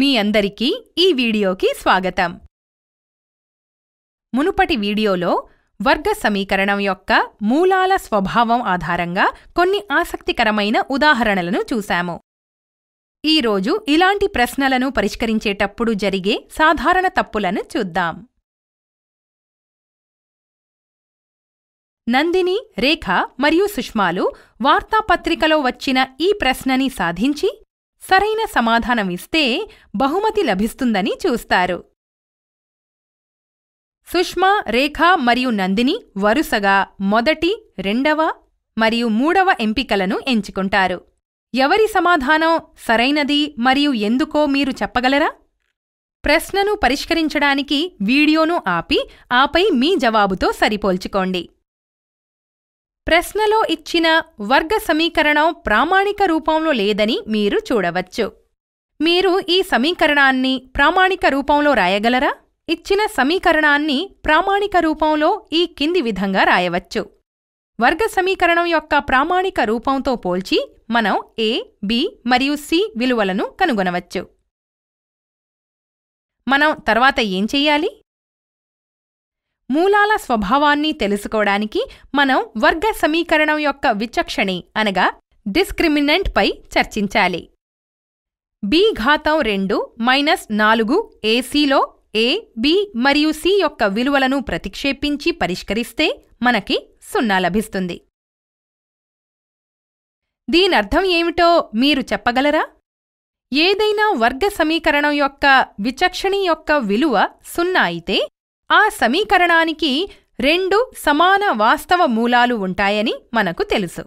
మీ అందరికీ ఈ వీడియోకి స్వాగతం. మునుపటి వీడియోలో వర్గ సమీకరణం యొక్క మూలాల స్వభావం ఆధారంగా కొన్ని ఆసక్తికరమైన ఉదాహరణలను చూశాము. ఈరోజు ఇలాంటి ప్రశ్నలను పరిష్కరించేటప్పుడు జరిగే సాధారణ తప్పులను చూద్దాం. నందిని రేఖ మరియు సుష్మాలు వార్తాపత్రికలో వచ్చిన ఈ ప్రశ్నని సాధించి సరైన సమాధానమిస్తే బహుమతి లభిస్తుందని చూస్తారు. సుష్మా రేఖ మరియు నందిని వరుసగా మొదటి రెండవ మరియు మూడవ ఎంపికలను ఎంచుకుంటారు. ఎవరి సమాధానం సరైనది మరియు ఎందుకో మీరు చెప్పగలరా? ప్రశ్నను పరిష్కరించడానికి వీడియోను ఆపి ఆపై మీ జవాబుతో సరిపోల్చుకోండి. ప్రశ్నలో ఇచ్చిన వర్గ సమీకరణం ప్రామాణిక రూపంలో లేదని మీరు చూడవచ్చు. మీరు ఈ సమీకరణాన్ని ప్రామాణిక రూపంలో రాయగలరా? ఇచ్చిన సమీకరణాన్ని ప్రామాణిక రూపంలో ఈ కింది విధంగా రాయవచ్చు. వర్గ సమీకరణం యొక్క ప్రామాణిక రూపంతో పోల్చి మనం ఏ బి మరియు సి విలువలను కనుగొనవచ్చు. మనం తర్వాత ఏం చెయ్యాలి? మూలాల స్వభావాన్ని తెలుసుకోవడానికి మనం వర్గ సమీకరణం యొక్క విచక్షణి అనగా డిస్క్రిమినెంట్ పై చర్చించాలి. బి ఘాతం రెండు మైనస్ నాలుగు ఏసీలో ఏ బి మరియు సి యొక్క విలువలను ప్రతిక్షేపించి పరిష్కరిస్తే మనకి సున్నా లభిస్తుంది. దీనర్థం ఏమిటో మీరు చెప్పగలరా? ఏదైనా వర్గ సమీకరణం యొక్క విచక్షణి యొక్క విలువ సున్నా అయితే ఆ సమీకరణానికి రెండు సమాన వాస్తవ మూలాలు ఉంటాయని మనకు తెలుసు.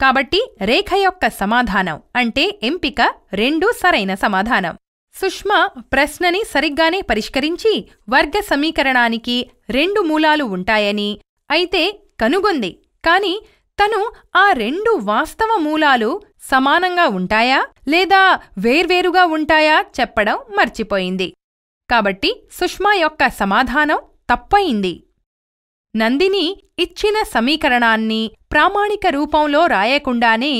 కాబట్టి రేఖ యొక్క సమాధానం అంటే ఎంపిక రెండూ సరైన సమాధానం. సుష్మా ప్రశ్నని సరిగ్గానే పరిష్కరించి వర్గ సమీకరణానికి రెండు మూలాలు ఉంటాయని అయితే కనుగొంది. కాని తను ఆ రెండు వాస్తవ మూలాలు సమానంగా ఉంటాయా లేదా వేర్వేరుగా ఉంటాయా చెప్పడం మర్చిపోయింది. కాబట్టి సుష్మా యొక్క సమాధానం తప్పయింది నందిని ఇచ్చిన సమీకరణాన్ని ప్రామాణిక రూపంలో రాయకుండానే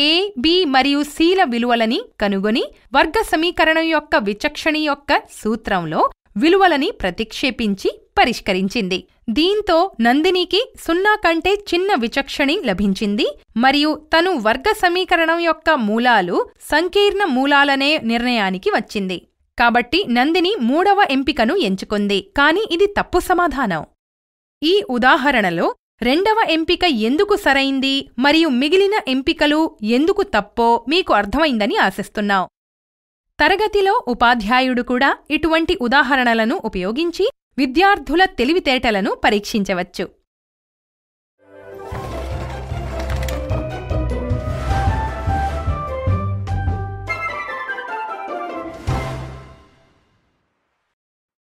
ఏ బి మరియు సీల విలువలని కనుగొని వర్గ సమీకరణం యొక్క విచక్షణి యొక్క సూత్రంలో విలువలని ప్రతిక్షేపించి పరిష్కరించింది. దీంతో నందినికి సున్నా కంటే చిన్న విచక్షణి లభించింది మరియు తను వర్గ సమీకరణం యొక్క మూలాలు సంకీర్ణ మూలాలనే నిర్ణయానికి వచ్చింది. కాబట్టి నందిని మూడవ ఎంపికను ఎంచుకుంది. కాని ఇది తప్పు సమాధానం. ఈ ఉదాహరణలో రెండవ ఎంపిక ఎందుకు సరైంది? మరియు మిగిలిన ఎంపికలు ఎందుకు తప్పో మీకు అర్థమైందని ఆశిస్తున్నాం. తరగతిలో ఉపాధ్యాయుడు కూడా ఇటువంటి ఉదాహరణలను ఉపయోగించి విద్యార్థుల తెలివితేటలను పరీక్షించవచ్చు.